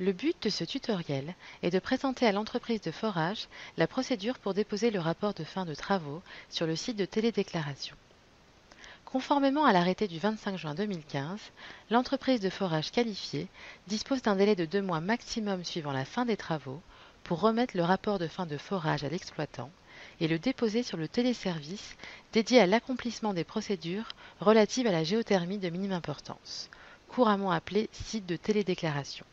Le but de ce tutoriel est de présenter à l'entreprise de forage la procédure pour déposer le rapport de fin de travaux sur le site de télédéclaration. Conformément à l'arrêté du 25 juin 2015, l'entreprise de forage qualifiée dispose d'un délai de deux mois maximum suivant la fin des travaux pour remettre le rapport de fin de forage à l'exploitant et le déposer sur le téléservice dédié à l'accomplissement des procédures relatives à la géothermie de minime importance, couramment appelé site de télédéclaration.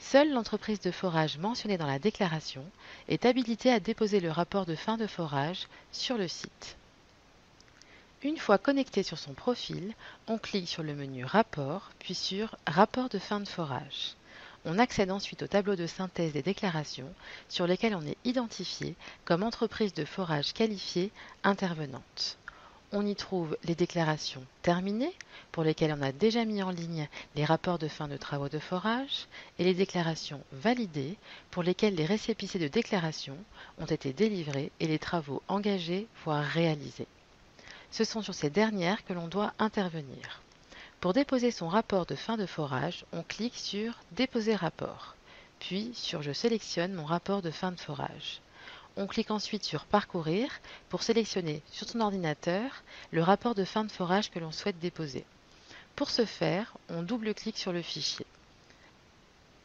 Seule l'entreprise de forage mentionnée dans la déclaration est habilitée à déposer le rapport de fin de forage sur le site. Une fois connecté sur son profil, on clique sur le menu Rapport, puis sur Rapport de fin de forage. On accède ensuite au tableau de synthèse des déclarations sur lesquelles on est identifié comme entreprise de forage qualifiée intervenante. On y trouve les déclarations terminées, pour lesquelles on a déjà mis en ligne les rapports de fin de travaux de forage, et les déclarations validées, pour lesquelles les récépissés de déclaration ont été délivrés et les travaux engagés, voire réalisés. Ce sont sur ces dernières que l'on doit intervenir. Pour déposer son rapport de fin de forage, on clique sur Déposer rapport, puis sur Je sélectionne mon rapport de fin de forage. On clique ensuite sur Parcourir pour sélectionner sur son ordinateur le rapport de fin de forage que l'on souhaite déposer. Pour ce faire, on double-clique sur le fichier.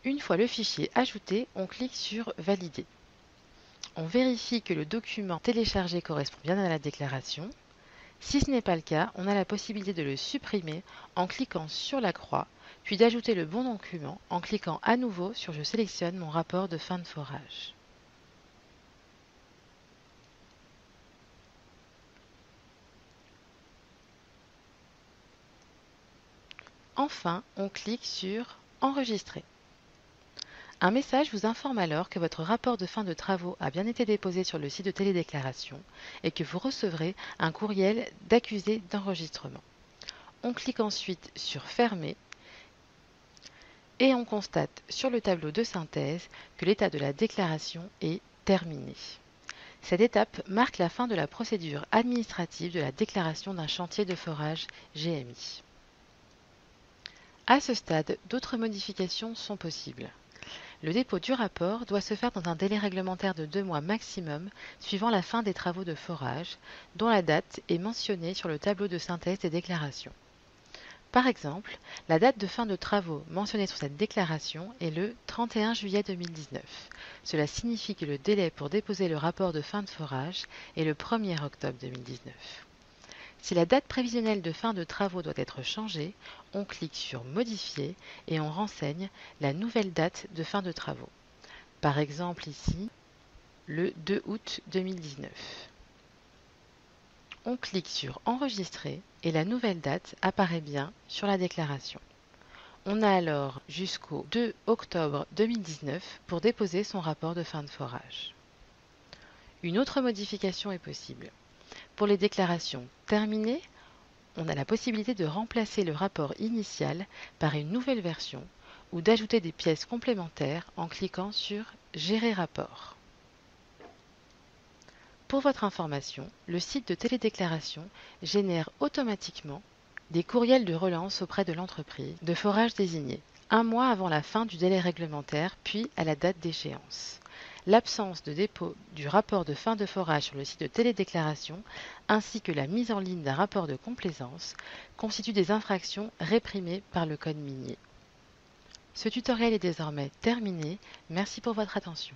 Une fois le fichier ajouté, on clique sur Valider. On vérifie que le document téléchargé correspond bien à la déclaration. Si ce n'est pas le cas, on a la possibilité de le supprimer en cliquant sur la croix, puis d'ajouter le bon document en cliquant à nouveau sur Je sélectionne mon rapport de fin de forage. Enfin, on clique sur Enregistrer. Un message vous informe alors que votre rapport de fin de travaux a bien été déposé sur le site de télédéclaration et que vous recevrez un courriel d'accusé d'enregistrement. On clique ensuite sur Fermer et on constate sur le tableau de synthèse que l'état de la déclaration est terminé. Cette étape marque la fin de la procédure administrative de la déclaration d'un chantier de forage GMI. À ce stade, d'autres modifications sont possibles. Le dépôt du rapport doit se faire dans un délai réglementaire de deux mois maximum suivant la fin des travaux de forage, dont la date est mentionnée sur le tableau de synthèse des déclarations. Par exemple, la date de fin de travaux mentionnée sur cette déclaration est le 31 juillet 2019. Cela signifie que le délai pour déposer le rapport de fin de forage est le 1er octobre 2019. Si la date prévisionnelle de fin de travaux doit être changée, on clique sur Modifier et on renseigne la nouvelle date de fin de travaux. Par exemple ici, le 2 août 2019. On clique sur Enregistrer et la nouvelle date apparaît bien sur la déclaration. On a alors jusqu'au 2 octobre 2019 pour déposer son rapport de fin de forage. Une autre modification est possible. Pour les déclarations terminées, on a la possibilité de remplacer le rapport initial par une nouvelle version ou d'ajouter des pièces complémentaires en cliquant sur Gérer rapport. Pour votre information, le site de télédéclaration génère automatiquement des courriels de relance auprès de l'entreprise de forage désigné, un mois avant la fin du délai réglementaire, puis à la date d'échéance l'absence de dépôt du rapport de fin de forage sur le site de télédéclaration ainsi que la mise en ligne d'un rapport de complaisance constituent des infractions réprimées par le code minier. Ce tutoriel est désormais terminé. Merci pour votre attention.